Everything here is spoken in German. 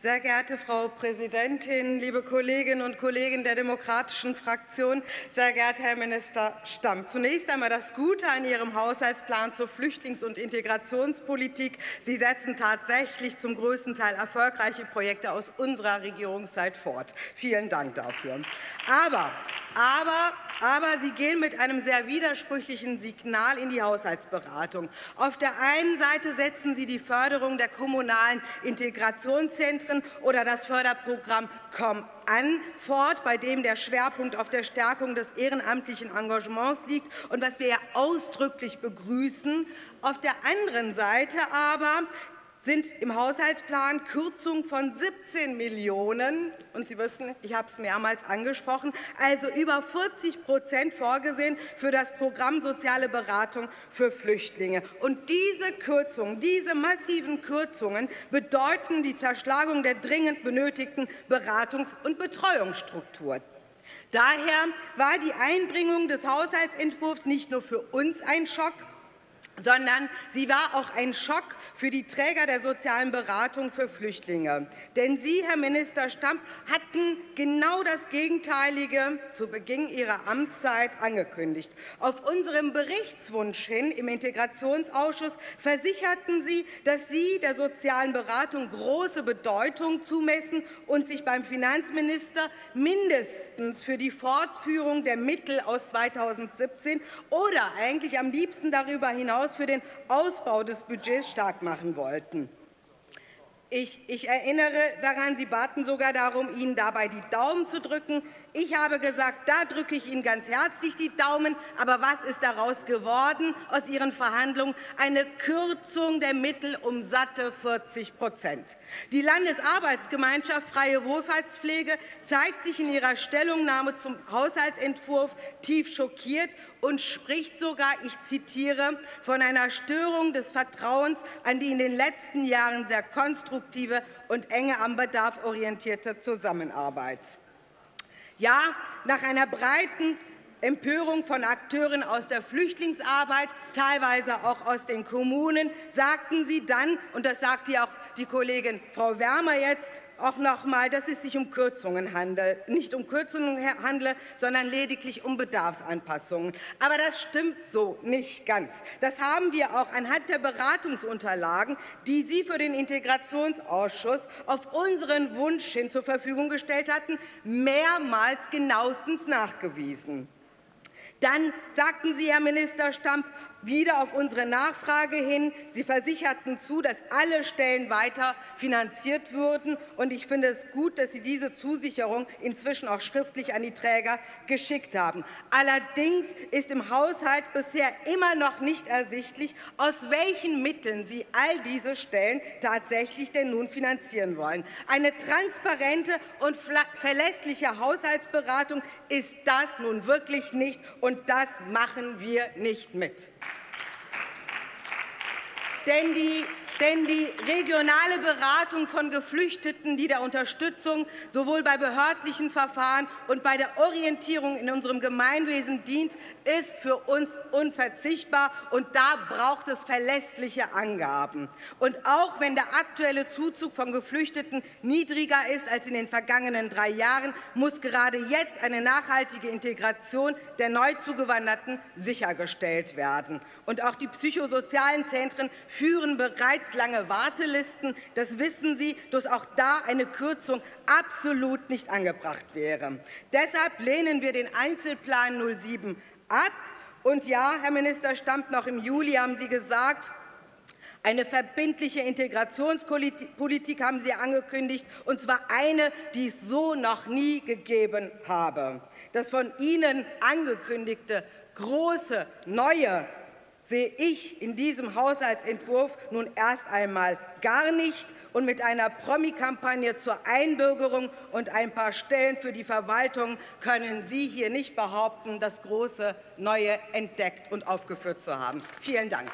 Sehr geehrte Frau Präsidentin, liebe Kolleginnen und Kollegen der Demokratischen Fraktion, sehr geehrter Herr Minister Stamm! Zunächst einmal das Gute an Ihrem Haushaltsplan zur Flüchtlings- und Integrationspolitik. Sie setzen tatsächlich zum größten Teil erfolgreiche Projekte aus unserer Regierungszeit fort. Vielen Dank dafür. Aber aber, aber Sie gehen mit einem sehr widersprüchlichen Signal in die Haushaltsberatung. Auf der einen Seite setzen Sie die Förderung der kommunalen Integrationszentren oder das Förderprogramm Komm an fort, bei dem der Schwerpunkt auf der Stärkung des ehrenamtlichen Engagements liegt und was wir ja ausdrücklich begrüßen. Auf der anderen Seite aber sind im Haushaltsplan Kürzungen von 17 Millionen €, und Sie wissen, ich habe es mehrmals angesprochen, also über 40 vorgesehen für das Programm Soziale Beratung für Flüchtlinge. Und diese Kürzungen, diese massiven Kürzungen bedeuten die Zerschlagung der dringend benötigten Beratungs- und Betreuungsstruktur. Daher war die Einbringung des Haushaltsentwurfs nicht nur für uns ein Schock, sondern sie war auch ein Schock für die Träger der sozialen Beratung für Flüchtlinge. Denn Sie, Herr Minister Stamm, hatten genau das Gegenteilige zu Beginn Ihrer Amtszeit angekündigt. Auf unserem Berichtswunsch hin im Integrationsausschuss versicherten Sie, dass Sie der sozialen Beratung große Bedeutung zumessen und sich beim Finanzminister mindestens für die Fortführung der Mittel aus 2017 oder eigentlich am liebsten darüber hinaus für den Ausbau des Budgets stark machen machen wollten. Ich, ich, erinnere daran, Sie baten sogar darum, Ihnen dabei die Daumen zu drücken. Ich habe gesagt, da drücke ich Ihnen ganz herzlich die Daumen. Aber was ist daraus geworden aus Ihren Verhandlungen? Eine Kürzung der Mittel um satte 40% Die Landesarbeitsgemeinschaft Freie Wohlfahrtspflege zeigt sich in ihrer Stellungnahme zum Haushaltsentwurf tief schockiert und spricht sogar, ich zitiere, von einer Störung des Vertrauens an die in den letzten Jahren sehr konstruktive und enge am Bedarf orientierte Zusammenarbeit. Ja, nach einer breiten Empörung von Akteuren aus der Flüchtlingsarbeit, teilweise auch aus den Kommunen, sagten Sie dann, und das sagt auch die Kollegin Frau Wärmer jetzt, auch noch einmal, dass es sich um Kürzungen handelt, nicht um Kürzungen handle, sondern lediglich um Bedarfsanpassungen. Aber das stimmt so nicht ganz. Das haben wir auch anhand der Beratungsunterlagen, die Sie für den Integrationsausschuss auf unseren Wunsch hin zur Verfügung gestellt hatten, mehrmals genauestens nachgewiesen. Dann sagten Sie, Herr Minister Stamp, wieder auf unsere Nachfrage hin. Sie versicherten zu, dass alle Stellen weiter finanziert würden. Und ich finde es gut, dass Sie diese Zusicherung inzwischen auch schriftlich an die Träger geschickt haben. Allerdings ist im Haushalt bisher immer noch nicht ersichtlich, aus welchen Mitteln Sie all diese Stellen tatsächlich denn nun finanzieren wollen. Eine transparente und verlässliche Haushaltsberatung ist das nun wirklich nicht, und das machen wir nicht mit. Denn die denn die regionale Beratung von Geflüchteten, die der Unterstützung sowohl bei behördlichen Verfahren und bei der Orientierung in unserem Gemeinwesen dient, ist für uns unverzichtbar. Und da braucht es verlässliche Angaben. Und auch wenn der aktuelle Zuzug von Geflüchteten niedriger ist als in den vergangenen drei Jahren, muss gerade jetzt eine nachhaltige Integration der Neuzugewanderten sichergestellt werden. Und auch die psychosozialen Zentren führen bereits bereits lange Wartelisten. Das wissen Sie, dass auch da eine Kürzung absolut nicht angebracht wäre. Deshalb lehnen wir den Einzelplan 07 ab. Und ja, Herr Minister Stamp, noch im Juli haben Sie gesagt, eine verbindliche Integrationspolitik haben Sie angekündigt, und zwar eine, die es so noch nie gegeben habe. Das von Ihnen angekündigte große neue sehe ich in diesem Haushaltsentwurf nun erst einmal gar nicht. Und mit einer Promi-Kampagne zur Einbürgerung und ein paar Stellen für die Verwaltung können Sie hier nicht behaupten, das große Neue entdeckt und aufgeführt zu haben. Vielen Dank.